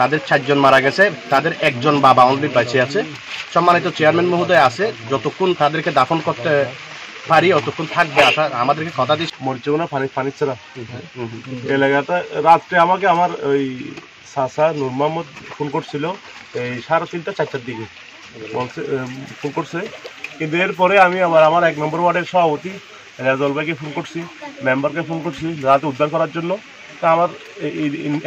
তাদের চারজন মারা গেছে, তাদের একজন বাবা অনলি বেঁচে আছে। সম্মানিত চেয়ারম্যান মহোদয় আছে, যতক্ষণ তাদেরকে দাফন করতে পারি, অতক্ষণ থাকবে, আশা আমাদেরকে কথা দিচ্ছে। মরছেও না পানি পানি ছাড়া এলাকাতে রাত্রে আমাকে আমার ওই সাসা নূর মোহাম্মদ ফোন করছিল, এই সাড়ে তিনটা, চারটার দিকে। বলছে ফোন করছে। কিন্তু এরপরে আমি আবার আমার এক নম্বর ওয়ার্ডের সভাপতি রেজল ভাইকে ফোন করছি মেম্বারকে ফোন করছি, রাতে উদ্ধার করার জন্য। তা আমার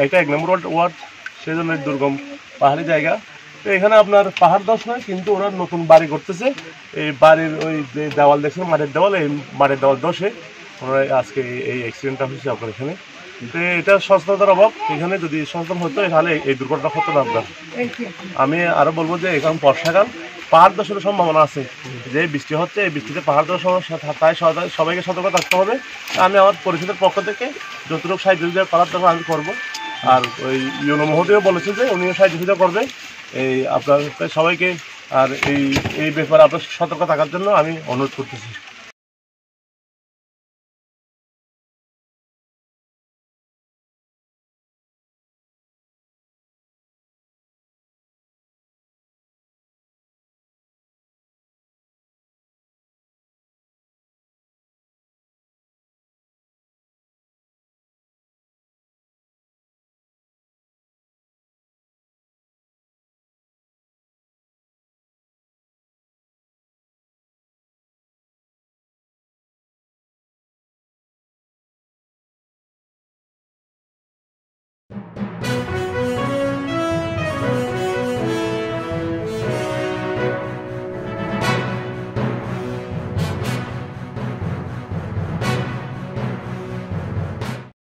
এটা এক নম্বর ওয়ার্ড ওয়ার্ড সেই জন্য দুর্গম পাহাড়ি জায়গা। তো এখানে আপনার পাহাড় দশ নয় কিন্তু ওরা নতুন বাড়ি করতেছে। এই বাড়ির ওই যে দেওয়াল দেখছেন মাটির দেওয়াল এই মাটির দেওয়াল দশে। ওনারা আজকে এই- অ্যাক্সিডেন্টটা হয়েছে আপনার এখানে। তো এটা সচেতনতার অভাব। এখানে যদি সচেতন হতো তাহলে এই দুর্ঘটনা হতো না আপনার। আমি আরও বলব যে এখন বর্ষাকাল। পাহাড় দশের সম্ভাবনা আছে। যে বৃষ্টি হচ্ছে এই বৃষ্টিতে পাহাড় দশ তাই সবাই- সবাইকে সতর্ক থাকতে হবে। আমি আমার পরিষদের পক্ষ থেকে যতটুকু সাহায্য করার তখন আমি করব। আর ওই ইউনো মহোদয় বলেছে যে উনিও সাহায্য করবে। এই আপনার সবাইকে, আর এই এই ব্যাপারে আপনার সতর্ক থাকার জন্য আমি অনুরোধ করতেছি।